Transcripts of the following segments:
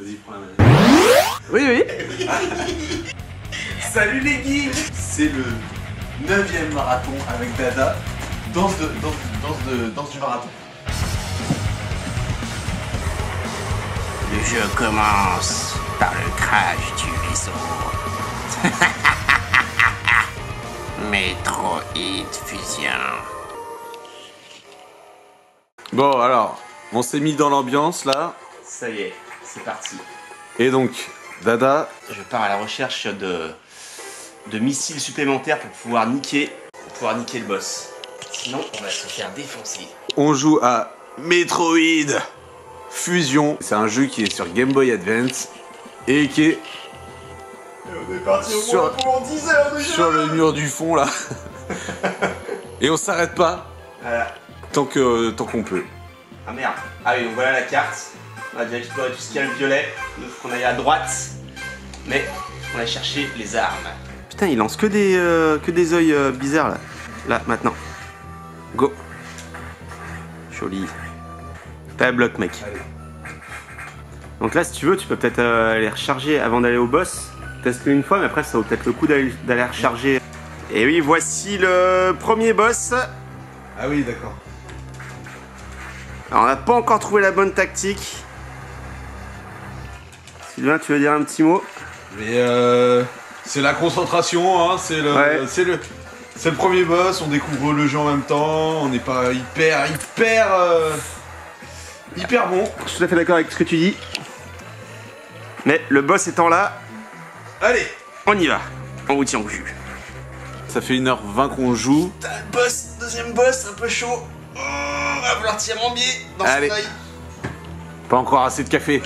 Vas-y, prends la manette. Oui, oui. Salut les geeks C'est le 9ème marathon avec Dada. Danse de, danse, danse de, danse du marathon. Le jeu commence par le crash du vaisseau. Metroid Fusion. Bon, alors, on s'est mis dans l'ambiance là. Ça y est, c'est parti. Et donc, Dada, Je pars à la recherche de, de missiles supplémentaires pour pouvoir niquer, pour pouvoir niquer le boss. Sinon, on va se faire défoncer. on joue à Metroid Fusion. C'est un jeu qui est sur Game Boy Advance et qui est On est parti au Sur- moins pour 10 heures de sur le mur du fond là. et on s'arrête pas Voilà. tant que tant qu'on peut. Ah merde. Ah oui, donc voilà la carte. On a déjà exploré tout ce qu'il y a le violet. Il faut qu'on aille à droite. Mais on va chercher les armes. Putain, il lance que des, euh, que des œils euh, bizarres là. Là, maintenant. Go. Joli. Pas bloc, mec. Donc là, si tu veux, tu peux peut-être euh, aller recharger avant d'aller au boss. Teste une fois, mais après, ça vaut peut-être le coup d'aller recharger. Et oui, voici le premier boss. Ah oui, d'accord. Alors, on n'a pas encore trouvé la bonne tactique. Sylvain, tu veux dire un petit mot? Mais euh, c'est la concentration, hein, c'est le, Ouais. c'est le, c'est le premier boss. On découvre le jeu en même temps. On n'est pas hyper, hyper, euh, hyper bon. Je suis tout à fait d'accord avec ce que tu dis. Mais le boss étant là, Allez, on y va. On vous tient au jus. ça fait 1h20 qu'on joue. T'as le boss, deuxième boss, un peu chaud. Oh, va falloir tirer mon biais dans Allez. son. Pas encore assez de café.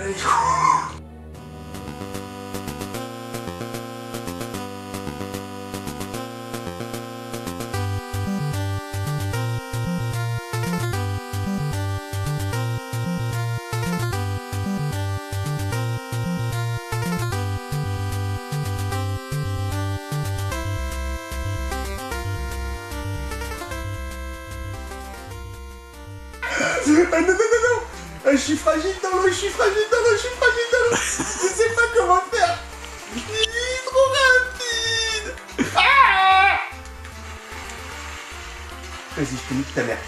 Ah non, non, non, non. Ah, Je suis fragile dans l'eau, je suis fragile dans l'eau, je suis fragile dans l'eau. Je sais pas comment faire. Il est trop rapide Ah. Vas-y, je te nique ta mère.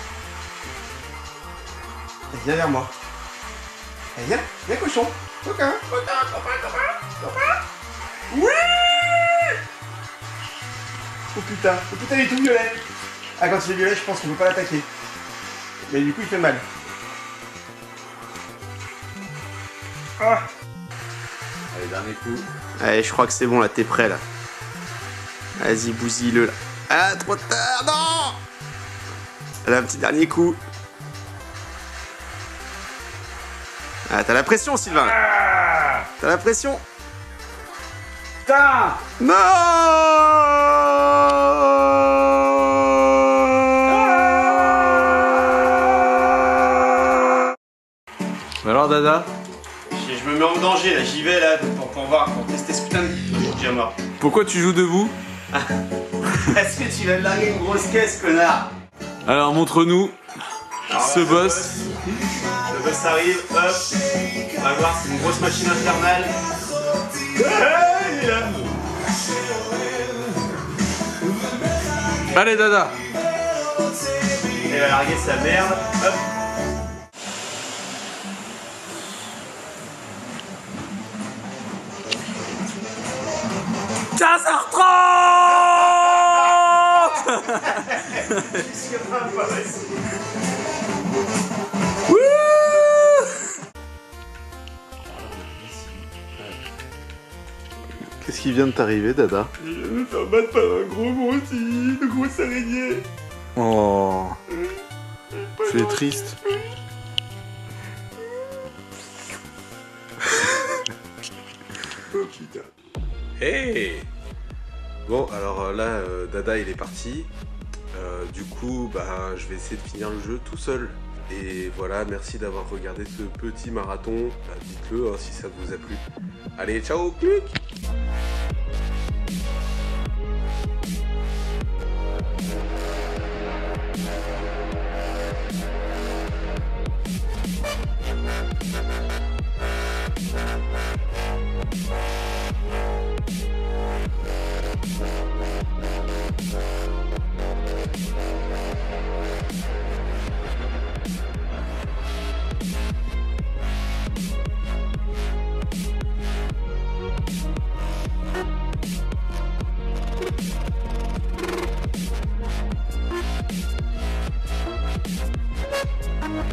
Viens vers moi. Viens, viens cochon. Coquin, coquin, copain, copain, copain Oui. Oh putain, oh putain, il est tout violet. Ah, quand il est violet, je pense qu'on peut pas l'attaquer. Mais du coup, il fait mal. Ah Allez, dernier coup. Allez, je crois que c'est bon là, t'es prêt là. Vas-y, bousille-le là. Ah, trop tard, non Allez, un petit dernier coup. Ah, t'as la pression, Sylvain là. T'as la pression Putain Non Dada je, je me mets en danger là, j'y vais là pour, pour voir, pour tester ce putain de. Mort. Pourquoi tu joues debout Est-ce que tu vas larguer une grosse caisse, connard? Alors, montre-nous ce boss. Le boss arrive, hop. On va voir, c'est une grosse machine infernale. Là. Allez, Dada Il va larguer sa merde, hop. Qu'est-ce qui vient de t'arriver, Dada Je vais me faire battre par un gros monstre, une grosse araignée. Oh, tu es triste. Oh putain. Hey Bon, alors euh, là, euh, Dada, il est parti. Euh, du coup, bah, je vais essayer de finir le jeu tout seul. Et voilà, merci d'avoir regardé ce petit marathon. Bah, Dites-le hein, si ça vous a plu. Allez, ciao, clic